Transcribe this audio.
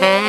Mm-hmm.